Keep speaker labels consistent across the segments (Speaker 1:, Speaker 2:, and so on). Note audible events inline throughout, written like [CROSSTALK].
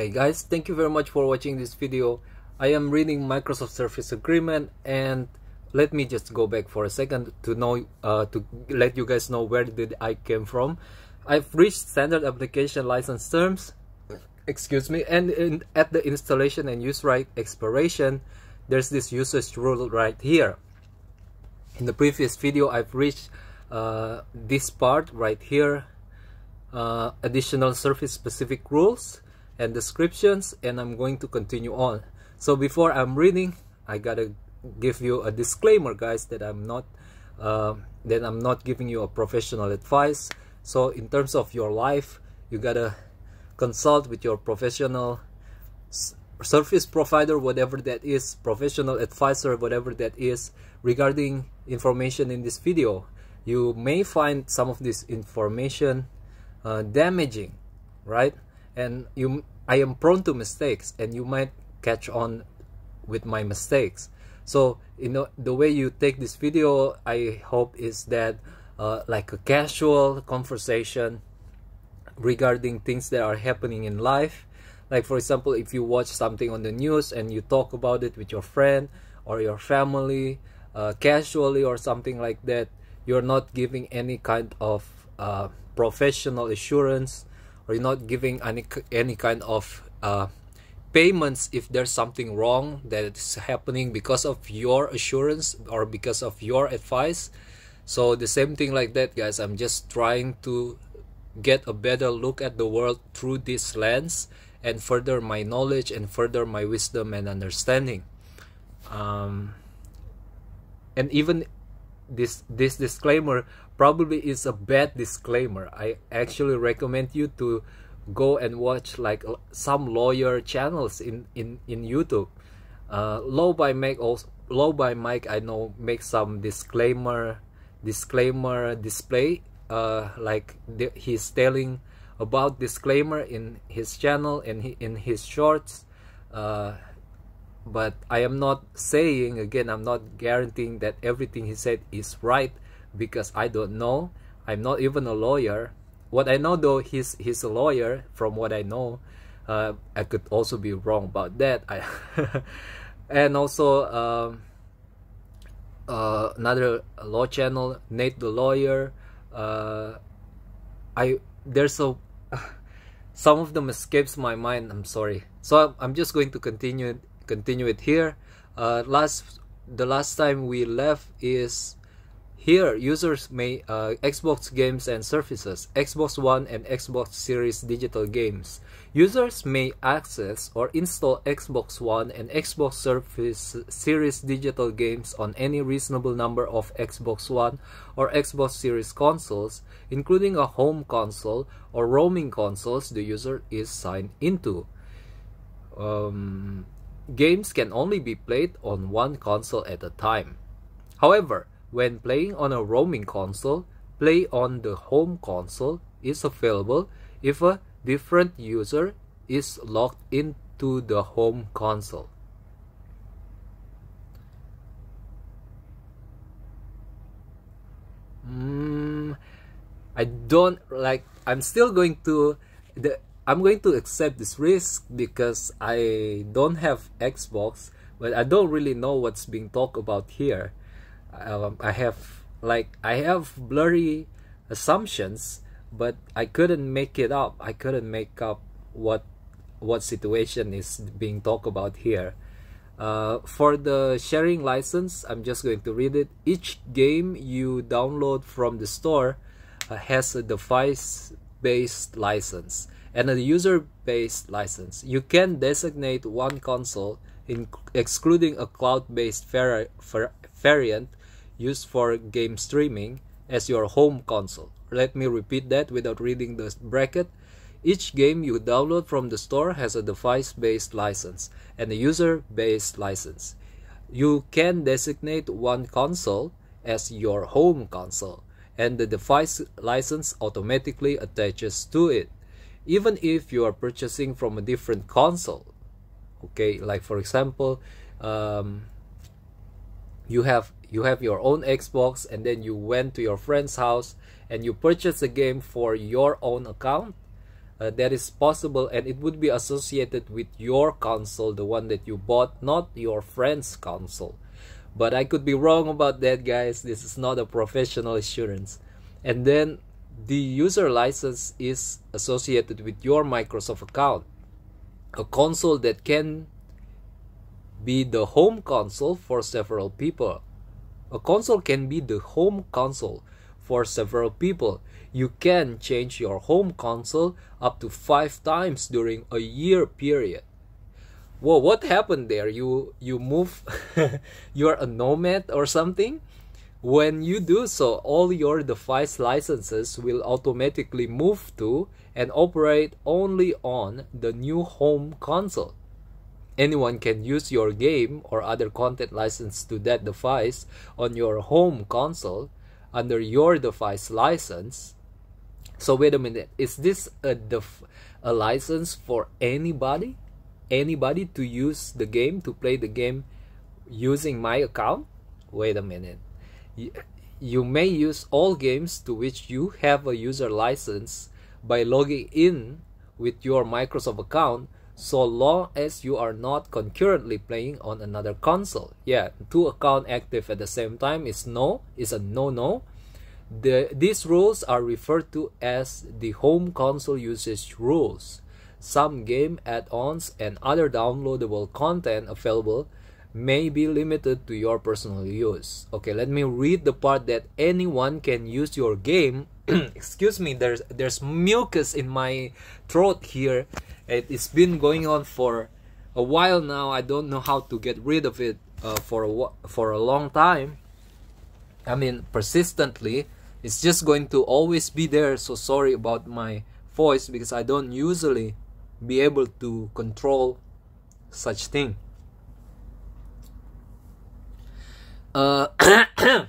Speaker 1: Hey guys, thank you very much for watching this video. I am reading Microsoft Service Agreement and let me just go back for a second to know uh, to let you guys know where did I came from. I've reached standard application license terms, excuse me, and in, at the installation and use right expiration, there's this usage rule right here. In the previous video, I've reached uh, this part right here, uh, additional service specific rules and descriptions and I'm going to continue on. So before I'm reading, I gotta give you a disclaimer guys that I'm not uh, that I'm not giving you a professional advice. So in terms of your life, you gotta consult with your professional service provider, whatever that is, professional advisor, whatever that is, regarding information in this video. You may find some of this information uh, damaging, right? and you I am prone to mistakes and you might catch on with my mistakes. So you know the way you take this video I hope is that uh, like a casual conversation regarding things that are happening in life. Like for example if you watch something on the news and you talk about it with your friend or your family uh, casually or something like that you're not giving any kind of uh, professional assurance or you're not giving any any kind of uh, payments if there's something wrong that is happening because of your assurance or because of your advice. So the same thing like that guys. I'm just trying to get a better look at the world through this lens and further my knowledge and further my wisdom and understanding. Um, and even this this disclaimer probably is a bad disclaimer. I actually recommend you to go and watch like some lawyer channels in in in youtube. Uh Law by Mike also Law by Mike i know make some disclaimer disclaimer display uh like the, he's telling about disclaimer in his channel and in his shorts. Uh but I am not saying again I'm not guaranteeing that everything he said is right because I don't know. I'm not even a lawyer. What I know though he's he's a lawyer from what I know. Uh, I could also be wrong about that. I [LAUGHS] and also um, uh, another law channel Nate the lawyer. Uh, I there's a [LAUGHS] some of them escapes my mind. I'm sorry. So I'm just going to continue continue it here. Uh, last the last time we left is here users may uh, Xbox games and services Xbox One and Xbox Series digital games users may access or install Xbox One and Xbox Surface Series digital games on any reasonable number of Xbox One or Xbox Series consoles including a home console or roaming consoles the user is signed into um, games can only be played on one console at a time. However, when playing on a roaming console, play on the home console is available if a different user is logged into the home console. Mm, I don't like I'm still going to the I'm going to accept this risk because I don't have Xbox, but I don't really know what's being talked about here. Um, I have like I have blurry assumptions, but I couldn't make it up. I couldn't make up what what situation is being talked about here. Uh, for the sharing license, I'm just going to read it. Each game you download from the store uh, has a device-based license and a user-based license. You can designate one console, excluding a cloud-based variant used for game streaming, as your home console. Let me repeat that without reading the bracket. Each game you download from the store has a device-based license and a user-based license. You can designate one console as your home console, and the device license automatically attaches to it even if you are purchasing from a different console okay like for example um, you have you have your own Xbox and then you went to your friend's house and you purchased a game for your own account? Uh, that is possible and it would be associated with your console the one that you bought not your friend's console. But i could be wrong about that guys. This is not a professional assurance. And then the user license is associated with your microsoft account. A console that can be the home console for several people a console can be the home console for several people you can change your home console up to five times during a year period. Whoa, what happened there? You you move [LAUGHS] you're a nomad or something? When you do so, all your device licenses will automatically move to and operate only on the new home console. Anyone can use your game or other content license to that device on your home console under your device license so wait a minute, is this a def- a license for anybody? Anybody to use the game to play the game using my account? Wait a minute. You may use all games to which you have a user license by logging in with your Microsoft account so long as you are not concurrently playing on another console. Yeah, two account active at the same time is no, is a no-no. The, these rules are referred to as the home console usage rules. Some game add-ons and other downloadable content available may be limited to your personal use. Okay, let me read the part that anyone can use your game. [CLEARS THROAT] Excuse me, there's there's mucus in my throat here. It's been going on for a while now. I don't know how to get rid of it uh, for a for a long time. I mean, persistently it's just going to always be there so sorry about my voice because I don't usually be able to control such thing uh, [COUGHS]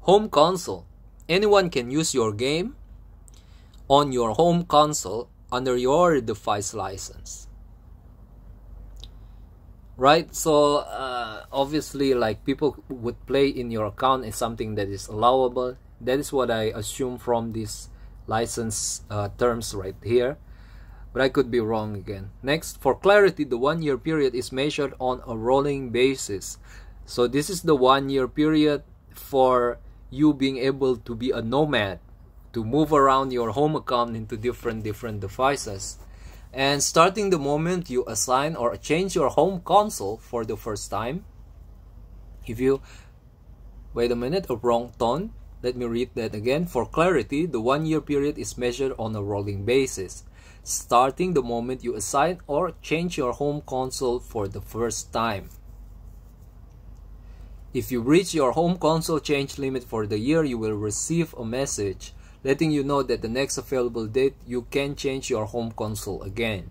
Speaker 1: home console anyone can use your game on your home console under your device license. Right? So uh, obviously like people would play in your account is something that is allowable. That is what i assume from these license uh, terms right here. But i could be wrong again. Next for clarity the one year period is measured on a rolling basis. So this is the one year period for you being able to be a nomad to move around your home account into different different devices. And starting the moment you assign or change your home console for the first time if you wait a minute a wrong tone let me read that again. For clarity the one year period is measured on a rolling basis. Starting the moment you assign or change your home console for the first time if you reach your home console change limit for the year you will receive a message letting you know that the next available date you can change your home console again.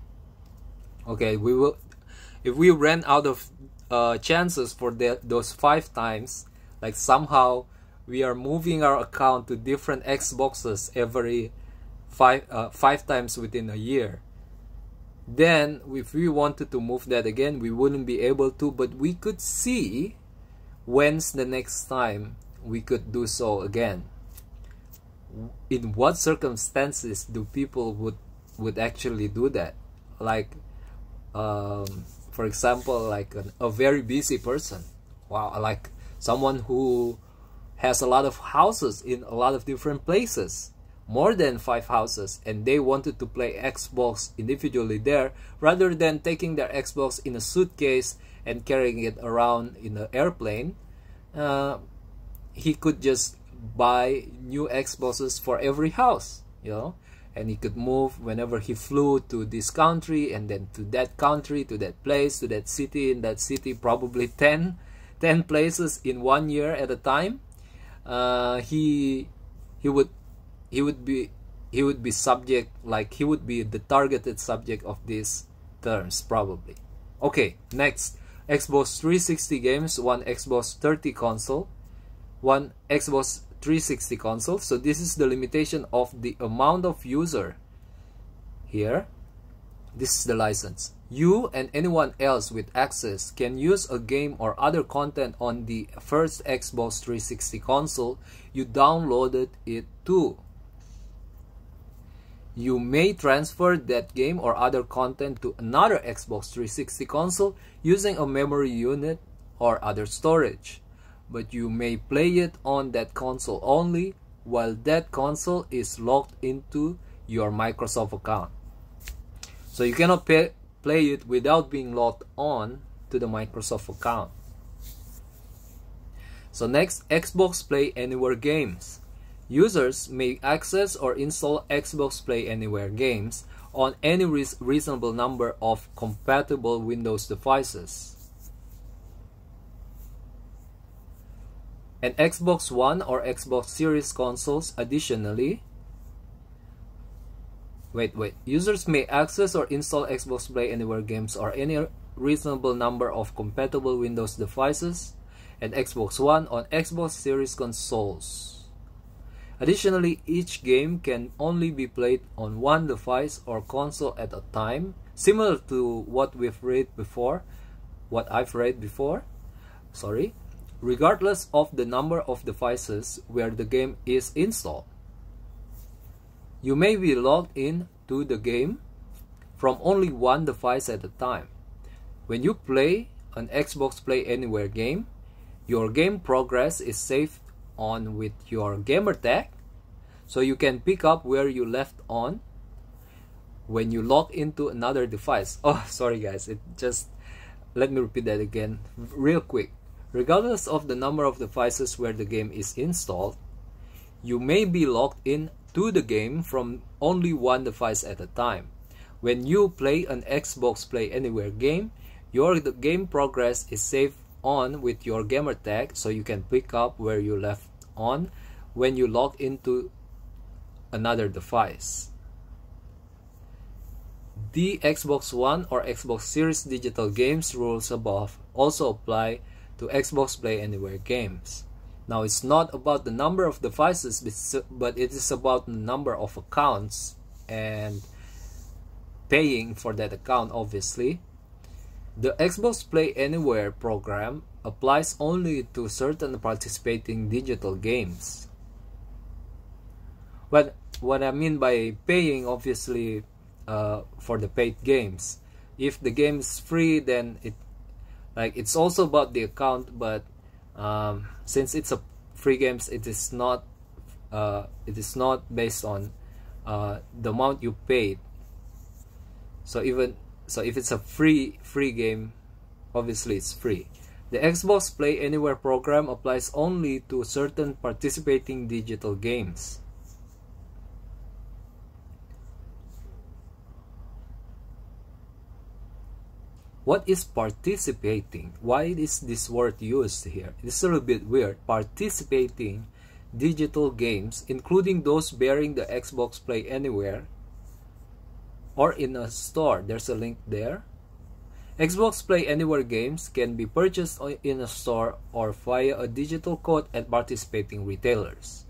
Speaker 1: Okay we will if we ran out of uh, chances for the, those five times like somehow we are moving our account to different xboxes every five uh, five times within a year then if we wanted to move that again we wouldn't be able to but we could see when's the next time we could do so again? In what circumstances do people would would actually do that? Like um, for example like an, a very busy person. Wow like someone who has a lot of houses in a lot of different places. More than five houses and they wanted to play xbox individually there rather than taking their xbox in a suitcase and carrying it around in an airplane uh, he could just buy new Xboxes for every house, you know, and he could move whenever he flew to this country and then to that country, to that place, to that city, in that city, probably [LAUGHS] 10, 10 places in one year at a time. Uh, he he would he would be he would be subject like he would be the targeted subject of these terms probably. Okay, next Xbox 360 games, one Xbox 30 console, one Xbox 360 console. So this is the limitation of the amount of user here. This is the license. You and anyone else with access can use a game or other content on the first Xbox 360 console. You downloaded it to You may transfer that game or other content to another Xbox 360 console using a memory unit or other storage, but you may play it on that console only while that console is logged into your Microsoft account. So you cannot pay, play it without being logged on to the Microsoft account. So next, Xbox Play Anywhere games. Users may access or install Xbox Play Anywhere games on any reasonable number of compatible Windows devices. And Xbox One or Xbox Series consoles additionally Wait, wait. Users may access or install Xbox Play Anywhere games or any reasonable number of compatible Windows devices and Xbox One on Xbox Series consoles. Additionally, each game can only be played on one device or console at a time, similar to what we've read before, what I've read before, sorry, regardless of the number of devices where the game is installed. You may be logged in to the game from only one device at a time. When you play an Xbox Play Anywhere game, your game progress is saved on with your gamertag so you can pick up where you left on when you log into another device. [LAUGHS] Oh sorry guys. It just let me repeat that again real quick. Regardless of the number of devices where the game is installed you may be logged in to the game from only one device at a time. When you play an xbox play anywhere game your game progress is saved on with your gamer tag so you can pick up where you left on when you log into another device. The Xbox One or Xbox Series digital games rules above also apply to Xbox Play Anywhere games. Now it's not about the number of devices but it is about the number of accounts and paying for that account obviously the Xbox Play Anywhere program applies only to certain participating digital games. But what I mean by paying, obviously, uh, for the paid games. If the game is free, then it like it's also about the account. But um, since it's a free games, it is not uh, it is not based on uh, the amount you paid. So even so if it's a free free game obviously it's free the xbox play anywhere program applies only to certain participating digital games what is participating why is this word used here it's a little bit weird participating digital games including those bearing the xbox play anywhere or in a store. There's a link there. Xbox Play Anywhere games can be purchased in a store or via a digital code at participating retailers.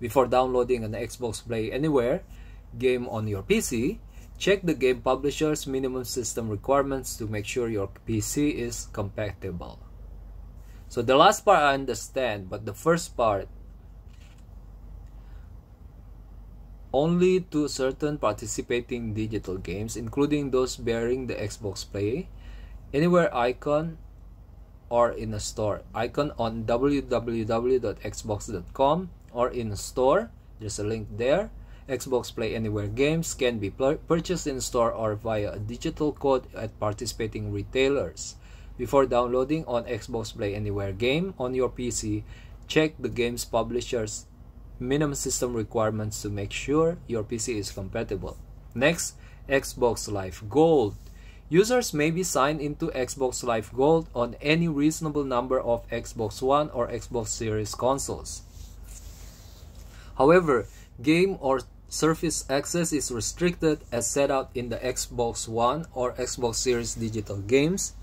Speaker 1: Before downloading an Xbox Play Anywhere game on your PC, check the game publisher's minimum system requirements to make sure your PC is compatible. So the last part I understand, but the first part only to certain participating digital games, including those bearing the Xbox Play Anywhere icon or in a store. Icon on www.xbox.com or in a store. There's a link there. Xbox Play Anywhere games can be purchased in store or via a digital code at participating retailers. Before downloading on Xbox Play Anywhere game on your PC, check the game's publisher's minimum system requirements to make sure your PC is compatible. Next, Xbox Live Gold. Users may be signed into Xbox Live Gold on any reasonable number of Xbox One or Xbox Series consoles. However, game or service access is restricted as set out in the Xbox One or Xbox Series digital games.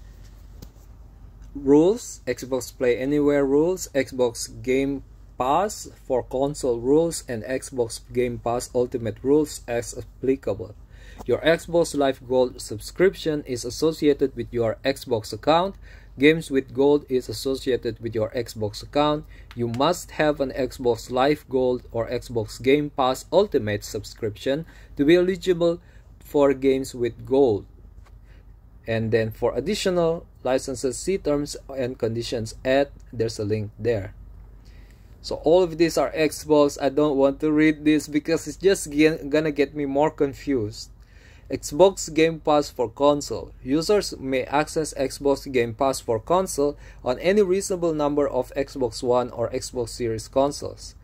Speaker 1: Rules, Xbox Play Anywhere rules, Xbox Game Pass for console rules and Xbox Game Pass Ultimate rules as applicable. Your Xbox Live Gold subscription is associated with your Xbox account. Games with Gold is associated with your Xbox account. You must have an Xbox Live Gold or Xbox Game Pass Ultimate subscription to be eligible for games with Gold. And then for additional licenses, see terms and conditions at there's a link there. So all of these are Xbox. I don't want to read this because it's just gonna get me more confused. Xbox Game Pass for console. Users may access Xbox Game Pass for console on any reasonable number of Xbox One or Xbox Series consoles.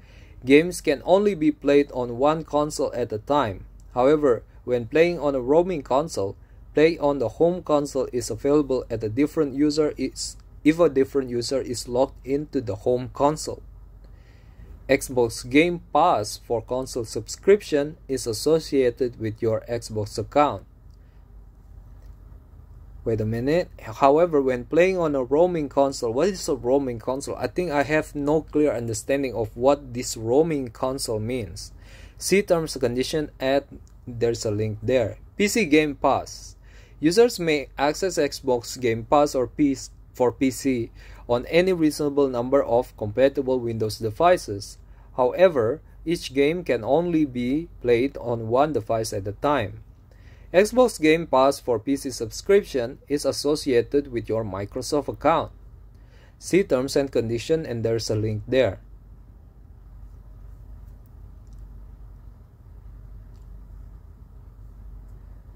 Speaker 1: Games can only be played on one console at a time. However, when playing on a roaming console, play on the home console is available at a different user is if a different user is logged into the home console. Xbox Game Pass for console subscription is associated with your Xbox account. Wait a minute. However, when playing on a roaming console, what is a roaming console? I think I have no clear understanding of what this roaming console means. See terms and condition at there's a link there. PC Game Pass. Users may access Xbox Game Pass or for PC on any reasonable number of compatible Windows devices. However, each game can only be played on one device at a time. Xbox Game Pass for PC subscription is associated with your Microsoft account. See terms and conditions and there's a link there.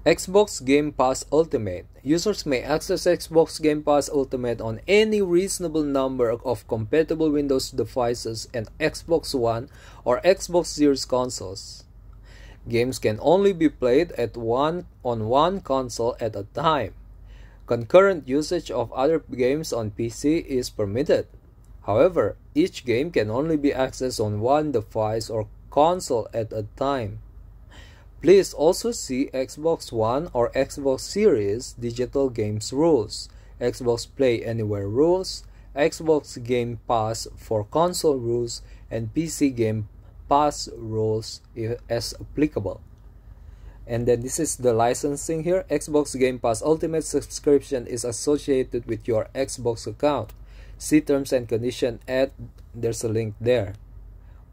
Speaker 1: Xbox Game Pass Ultimate. Users may access Xbox Game Pass Ultimate on any reasonable number of compatible Windows devices and Xbox One or Xbox Series consoles. Games can only be played at one on one console at a time. Concurrent usage of other games on PC is permitted. However, each game can only be accessed on one device or console at a time. Please also see Xbox One or Xbox Series digital games rules, Xbox Play Anywhere rules, Xbox Game Pass for console rules, and PC Game Pass rules if, as applicable. And then this is the licensing here. Xbox Game Pass Ultimate subscription is associated with your Xbox account. See terms and condition at there's a link there.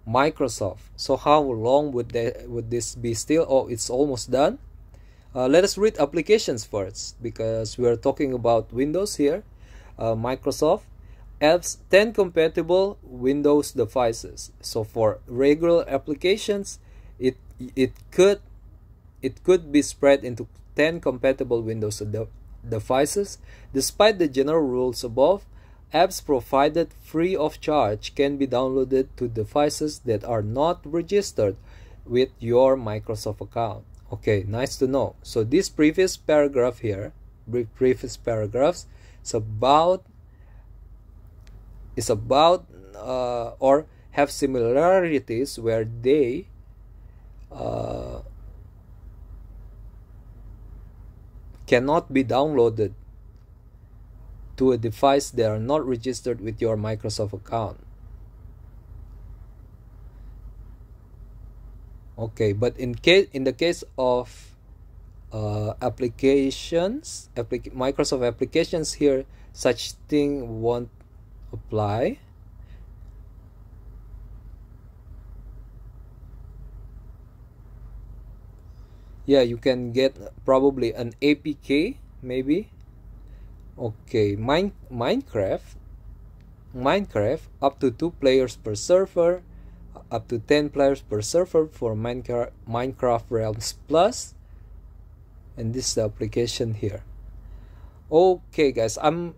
Speaker 1: Microsoft. So how long would they would this be still? Oh, it's almost done. Uh, let us read applications first because we are talking about Windows here. Uh, Microsoft apps 10 compatible Windows devices. So for regular applications, it it could it could be spread into 10 compatible Windows de devices. Despite the general rules above, Apps provided free of charge can be downloaded to devices that are not registered with your Microsoft account. Okay, nice to know. So this previous paragraph here, previous paragraphs, is about is about uh, or have similarities where they uh, cannot be downloaded to a device that are not registered with your Microsoft account. Okay, but in case in the case of uh, applications, applic Microsoft applications here, such thing won't apply. Yeah, you can get probably an APK maybe okay Mine minecraft minecraft up to two players per server up to 10 players per server for minecraft minecraft realms plus. And this is the application here. Okay guys i'm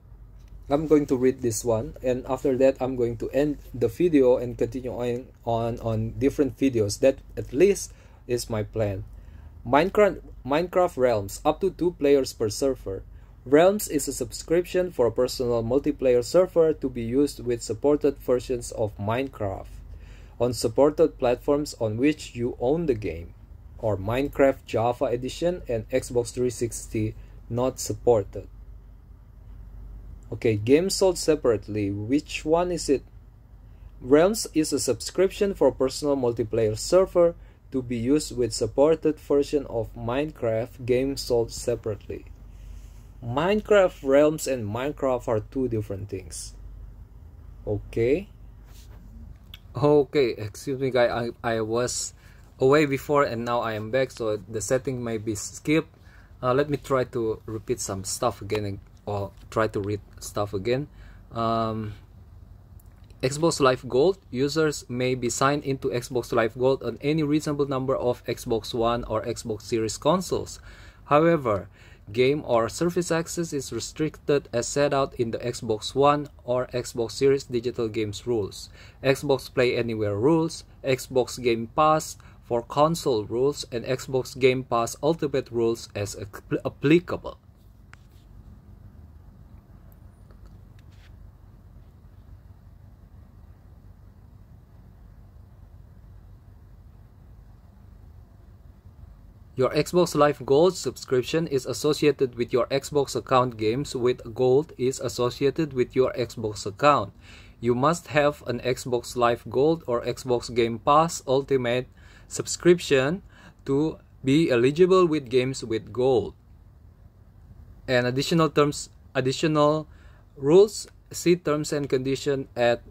Speaker 1: i'm going to read this one. And after that i'm going to end the video and continue on on on different videos. That at least is my plan. Minecraft minecraft realms up to two players per server Realms is a subscription for a personal multiplayer server to be used with supported versions of Minecraft on supported platforms on which you own the game, or Minecraft Java Edition and Xbox 360 not supported. Okay, games sold separately. Which one is it? Realms is a subscription for personal multiplayer server to be used with supported version of Minecraft games sold separately. Minecraft Realms and Minecraft are two different things. Okay. Okay, excuse me guys, I, I was away before and now I am back so the setting may be skipped. Uh, let me try to repeat some stuff again or try to read stuff again. Um, Xbox Live Gold users may be signed into Xbox Live Gold on any reasonable number of Xbox One or Xbox Series consoles. However, game or service access is restricted as set out in the Xbox One or Xbox Series digital games rules, Xbox Play Anywhere rules, Xbox Game Pass for console rules, and Xbox Game Pass Ultimate rules as applicable. Your Xbox Live Gold subscription is associated with your Xbox account games with Gold is associated with your Xbox account. You must have an Xbox Live Gold or Xbox Game Pass Ultimate subscription to be eligible with games with Gold. And additional terms, additional rules, see terms and condition at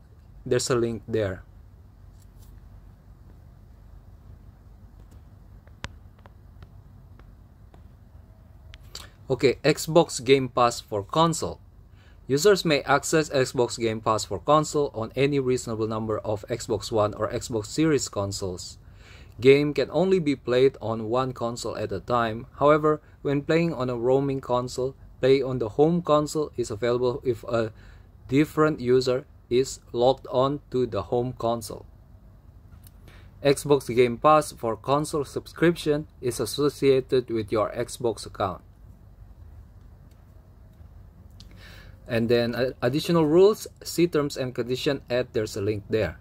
Speaker 1: there's a link there. Okay, Xbox Game Pass for console. Users may access Xbox Game Pass for console on any reasonable number of Xbox One or Xbox Series consoles. Game can only be played on one console at a time. However, when playing on a roaming console, play on the home console is available if a different user is logged on to the home console. Xbox Game Pass for console subscription is associated with your Xbox account. And then uh, additional rules see terms and condition at there's a link there.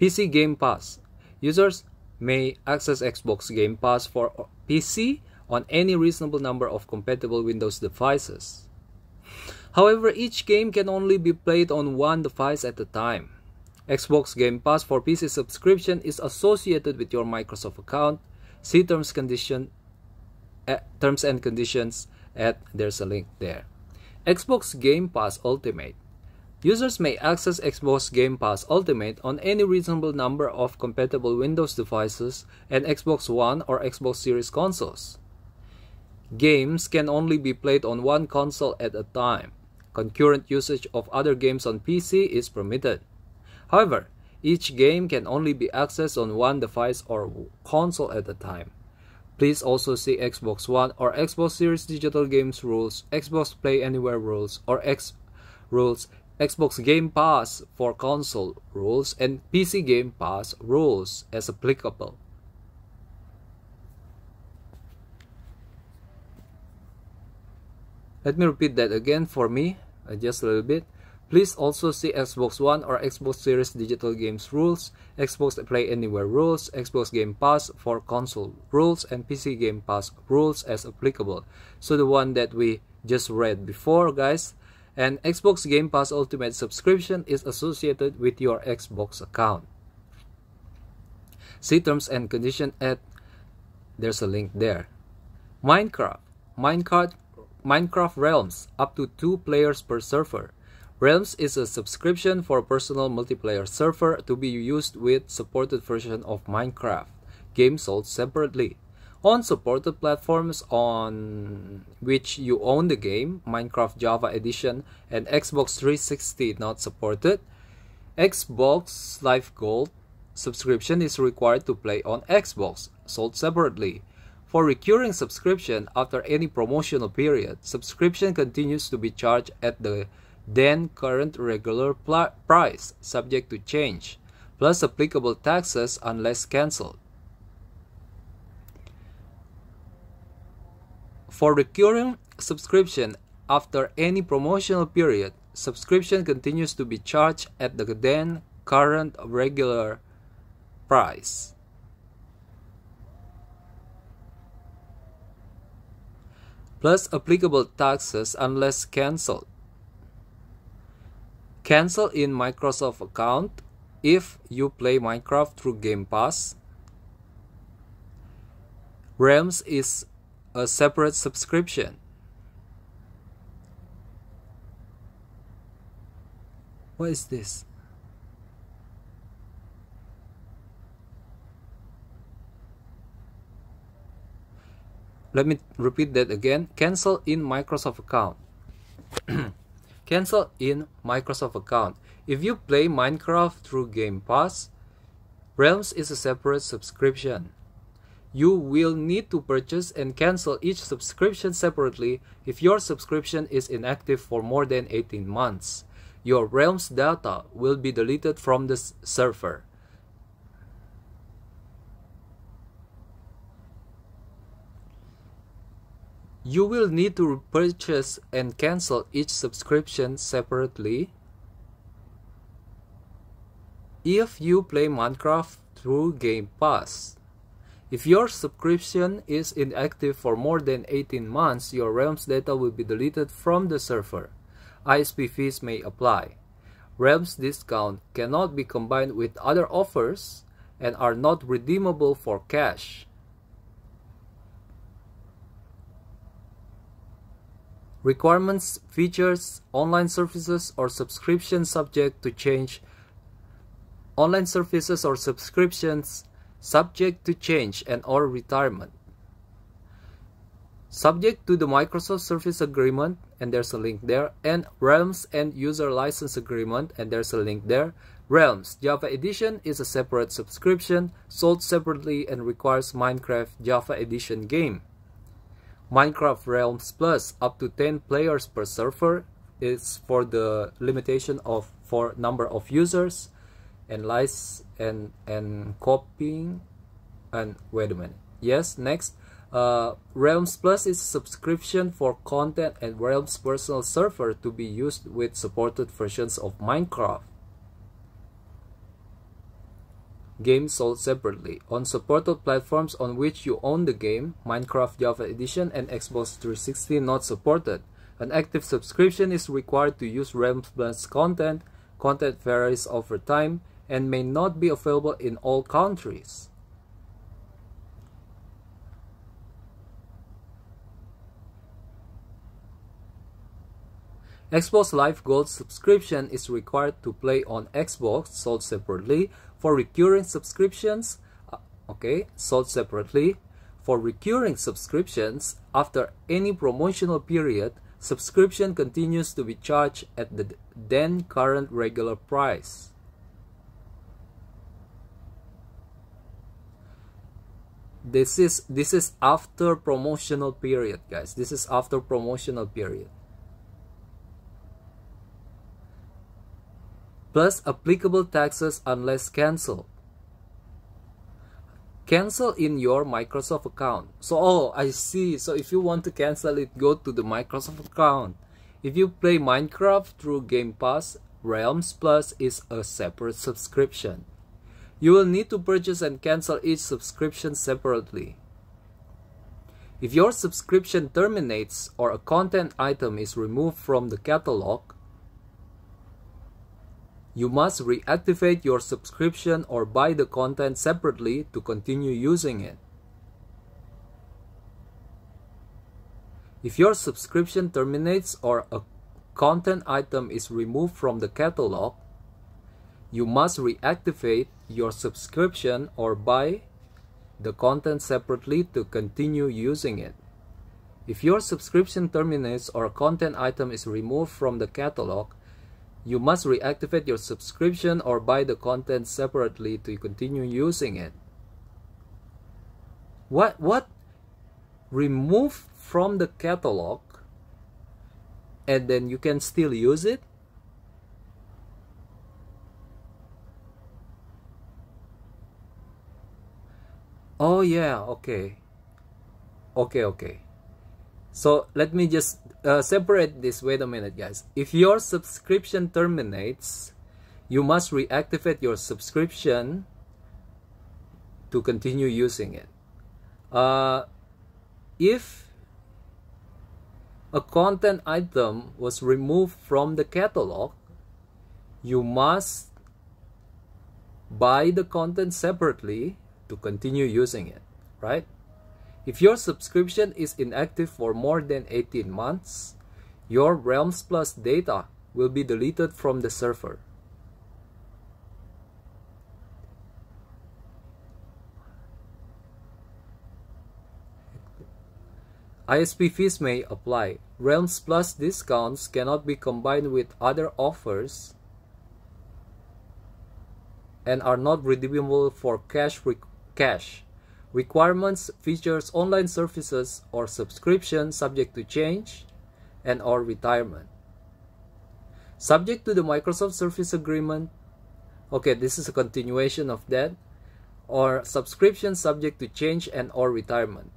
Speaker 1: Pc game pass. Users may access xbox game pass for pc on any reasonable number of compatible windows devices. However each game can only be played on one device at a time. Xbox game pass for pc subscription is associated with your microsoft account. See terms condition uh, terms and conditions at there's a link there Xbox Game Pass Ultimate Users may access Xbox Game Pass Ultimate on any reasonable number of compatible Windows devices and Xbox One or Xbox Series consoles. Games can only be played on one console at a time. Concurrent usage of other games on PC is permitted. However, each game can only be accessed on one device or console at a time. Please also see Xbox One or Xbox Series Digital Games rules, Xbox Play Anywhere rules, or X rules, Xbox Game Pass for console rules, and PC Game Pass rules as applicable. Let me repeat that again for me, uh, just a little bit. Please also see Xbox One or Xbox Series digital games rules, Xbox Play Anywhere rules, Xbox Game Pass for console rules, and PC Game Pass rules as applicable. So the one that we just read before, guys. And Xbox Game Pass Ultimate subscription is associated with your Xbox account. See terms and condition at there's a link there. Minecraft. Minecraft Minecraft Realms up to 2 players per server. Realms is a subscription for personal multiplayer server to be used with supported version of Minecraft, game sold separately. On supported platforms on which you own the game, Minecraft Java Edition and Xbox 360 not supported, Xbox Live Gold subscription is required to play on Xbox, sold separately. For recurring subscription after any promotional period, subscription continues to be charged at the then current regular price subject to change plus applicable taxes unless cancelled. For recurring subscription after any promotional period, subscription continues to be charged at the then current regular price. Plus applicable taxes unless cancelled. Cancel in Microsoft account if you play Minecraft through Game Pass. Realms is a separate subscription. What is this? Let me repeat that again. Cancel in Microsoft account. [CLEARS THROAT] Cancel in Microsoft account. If you play Minecraft through Game Pass, Realms is a separate subscription. You will need to purchase and cancel each subscription separately if your subscription is inactive for more than 18 months. Your Realms data will be deleted from the server. You will need to purchase and cancel each subscription separately. If you play Minecraft through Game Pass, if your subscription is inactive for more than 18 months, your Realms data will be deleted from the server. ISP fees may apply. Realms discount cannot be combined with other offers and are not redeemable for cash. Requirements, features, online services or subscription subject to change. Online services or subscriptions subject to change and or retirement. Subject to the Microsoft Service Agreement, and there's a link there, and Realms and User License Agreement, and there's a link there. Realms Java Edition is a separate subscription, sold separately and requires Minecraft Java Edition game. Minecraft Realms Plus up to 10 players per server is for the limitation of for number of users and license and and copying and wait a minute. Yes next. Uh, Realms Plus is subscription for content and Realms personal server to be used with supported versions of Minecraft Games sold separately. On supported platforms on which you own the game, Minecraft Java Edition and Xbox 360 not supported. An active subscription is required to use Realms content. Content varies over time and may not be available in all countries. Xbox Live Gold subscription is required to play on Xbox sold separately for recurring subscriptions, uh, okay, sold separately. For recurring subscriptions, after any promotional period, subscription continues to be charged at the then current regular price. This is this is after promotional period, guys. This is after promotional period. Plus applicable taxes unless cancelled. Cancel in your Microsoft account. So, oh, I see. So, if you want to cancel it, go to the Microsoft account. If you play Minecraft through Game Pass, Realms Plus is a separate subscription. You will need to purchase and cancel each subscription separately. If your subscription terminates or a content item is removed from the catalog, you must reactivate your subscription or buy the content separately to continue using it. If your subscription terminates or a content item is removed from the catalog, you must reactivate your subscription or buy the content separately to continue using it. If your subscription terminates or a content item is removed from the catalog, you must reactivate your subscription or buy the content separately to continue using it. What what remove from the catalog and then you can still use it? Oh yeah, okay. Okay, okay. So let me just uh, separate this. Wait a minute, guys. If your subscription terminates, you must reactivate your subscription to continue using it. Uh, if a content item was removed from the catalog, you must buy the content separately to continue using it, right? If your subscription is inactive for more than 18 months, your Realms Plus data will be deleted from the server. ISP fees may apply. Realms Plus discounts cannot be combined with other offers and are not redeemable for cash, cash Requirements features online services or subscription subject to change and or retirement. Subject to the Microsoft Service Agreement, okay, this is a continuation of that, or subscription subject to change and or retirement.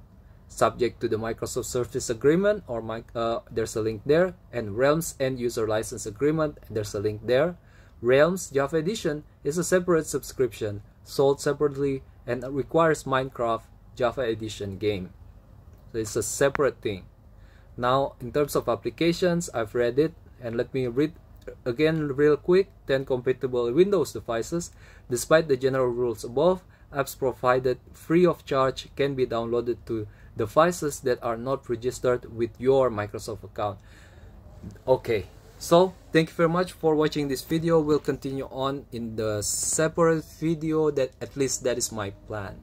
Speaker 1: Subject to the Microsoft Service Agreement, or uh, there's a link there, and Realms End User License Agreement, there's a link there. Realms Java Edition is a separate subscription, sold separately, and requires Minecraft Java Edition game. So it's a separate thing. Now, in terms of applications, I've read it, and let me read again real quick 10 compatible Windows devices. Despite the general rules above, apps provided free of charge can be downloaded to devices that are not registered with your Microsoft account. Okay, so thank you very much for watching this video. We'll continue on in the separate video that at least that is my plan.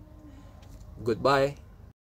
Speaker 1: Goodbye